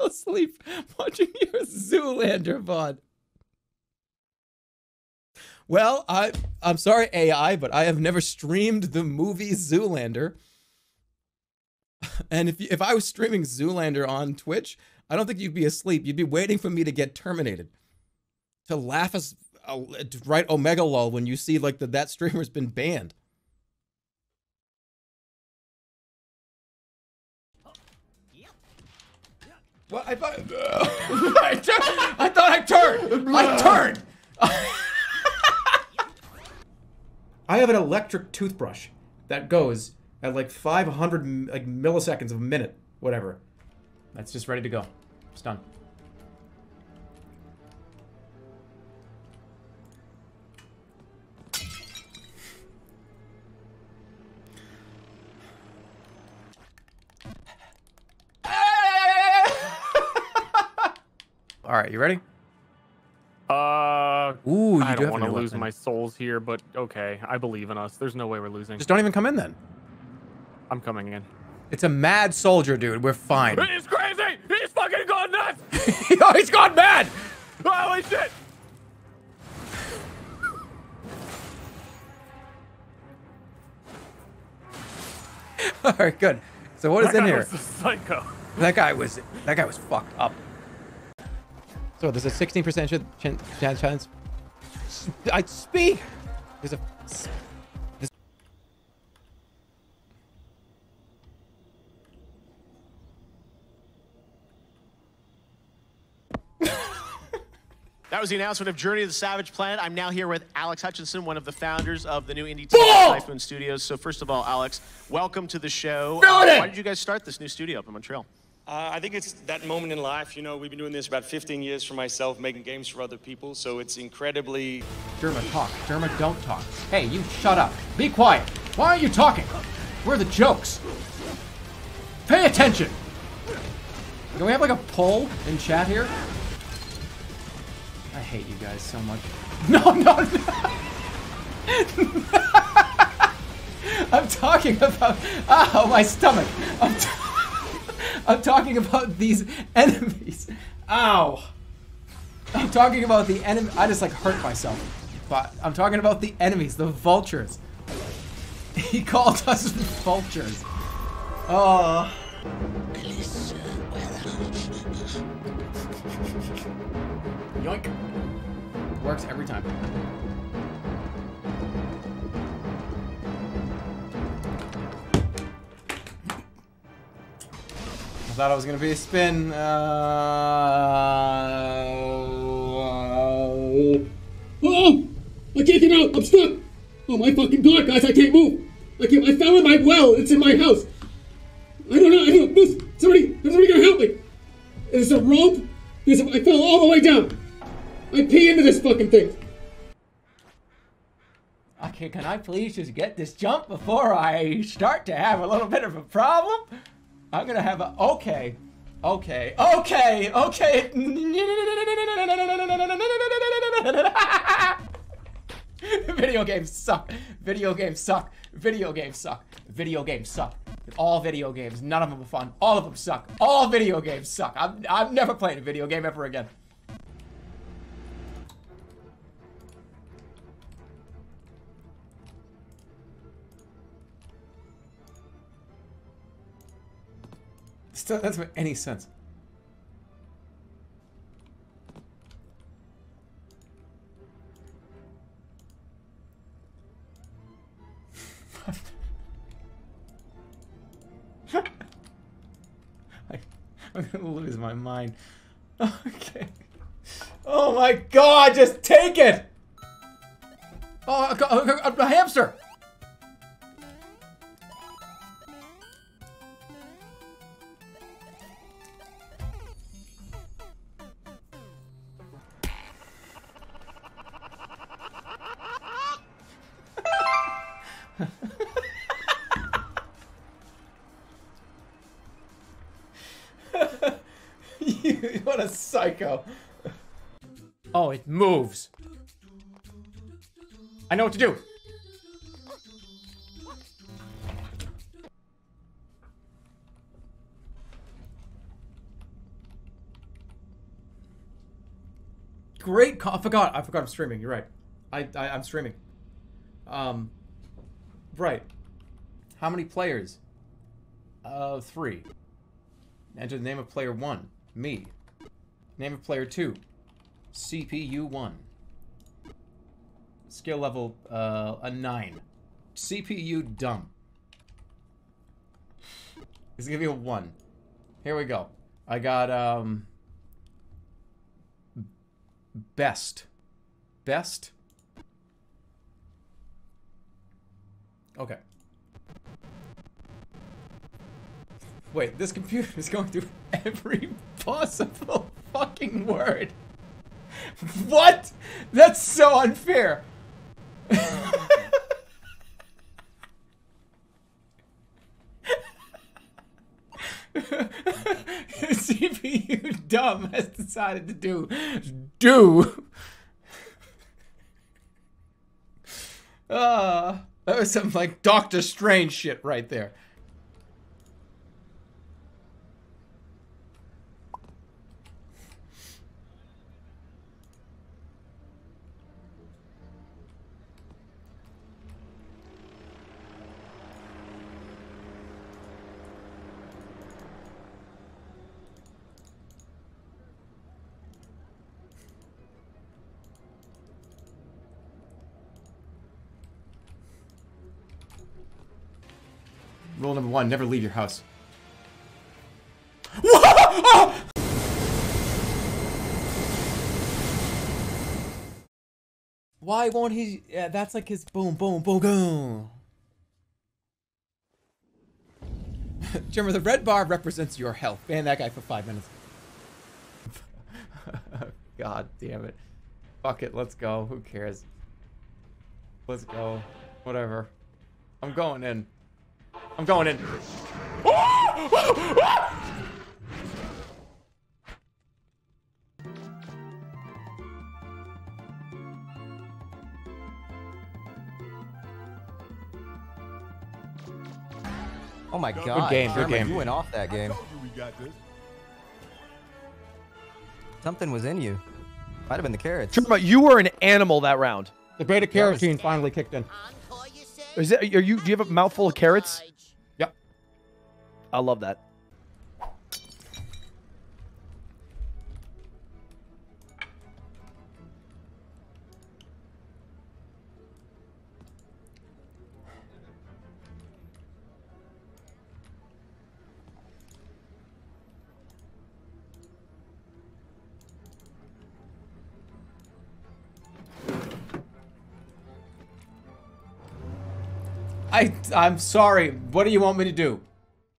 asleep watching your Zoolander VOD. Well, I I'm sorry AI, but I have never streamed the movie Zoolander. And if if I was streaming Zoolander on Twitch, I don't think you'd be asleep. You'd be waiting for me to get terminated. To laugh as uh, to write Omega lol when you see like that that streamer's been banned. What I thought I, tur- I thought I turned. I turned. I have an electric toothbrush that goes at like 500 like milliseconds of a minute, whatever. That's just ready to go. It's done. All right, you ready? Uh, Ooh, you I do don't want to lose weapon. my souls here, but okay, I believe in us. There's no way we're losing. Just don't even come in then. I'm coming in. It's a mad soldier, dude. We're fine. He's crazy! He's fucking gone nuts! oh, he's gone mad. Holy shit! All right, good. So what is That in guy here? was a psycho. That guy was that guy was fucked up. So there's a 16% ch- chan- chan- chance. I speak. There's a. there's- That was the announcement of Journey to the Savage Planet. I'm now here with Alex Hutchinson, one of the founders of the new indie team at Typhoon Studios. So first of all, Alex, welcome to the show. Uh, why did you guys start this new studio up in Montreal? Uh, I think it's that moment in life. You know, we've been doing this about 15 years for myself, making games for other people. So it's incredibly Jerma, talk. Jerma, don't talk. Hey, you shut up. Be quiet. Why aren't you talking? Where are the jokes? Pay attention. Can we have like a poll in chat here? I hate you guys so much. No, no, no. I'm talking about. Ow, my stomach. I'm, talking about these enemies. Ow. I'm talking about the enemy. I just like hurt myself. But I'm talking about the enemies, the vultures. He called us vultures. Oh. Yoink. Works every time. Thought it was gonna be a spin. Uh... Oh! I can't get out! I'm stuck! Oh my fucking god, guys, I can't move! I can't I fell in my well, it's in my house! I don't know, I don't this somebody somebody gonna help me! There's a rope, there's a, I fell all the way down! I pee into this fucking thing! Okay, can I please just get this jump before I start to have a little bit of a problem? I'm gonna have a okay, okay, okay, okay. Video games suck. Video games suck. Video games suck. Video games suck. All video games, none of them are fun. All of them suck. All video games suck. I'm, I'm never playing a video game ever again. Still, doesn't make any sense. I, I'm gonna lose my mind. Okay. Oh my god, just take it! Oh, a, a- a hamster! You- what a psycho. Oh, it moves. I know what to do. great. I forgot. I forgot. I'm streaming. You're right. I, I I'm streaming. Um. Right. How many players? Uh, three. Enter the name of player one. Me. Name of player two. CPU one. Skill level uh a nine. CPU dumb. It's gonna be a one. Here we go. I got um best. Best. Okay. Wait, this computer is going through every possible fucking word. What? That's so unfair. CPU dumb has decided to do do. Uh, that was some like Doctor Strange shit right there. Rule number one: never leave your house. Oh! Why won't he? Yeah, that's like his boom, boom, boom, boom. Jimmer, the red bar represents your health. Ban that guy for five minutes. God damn it. Fuck it, let's go. Who cares? Let's go. Whatever. I'm going in. I'm going in. Oh my god. Good game, good game. You went off that game. Told you we got this. Something was in you. Might have been the carrots. Jerma, you were an animal that round. The beta carotene finally kicked in. Is it? Are you? Do you have a mouthful of carrots? I love that. I I'm sorry. What do you want me to do?